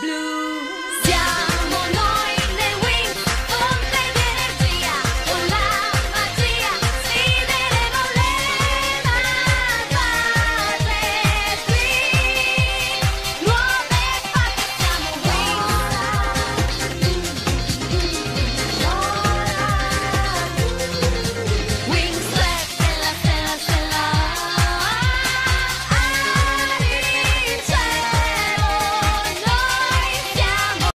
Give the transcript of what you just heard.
Blue.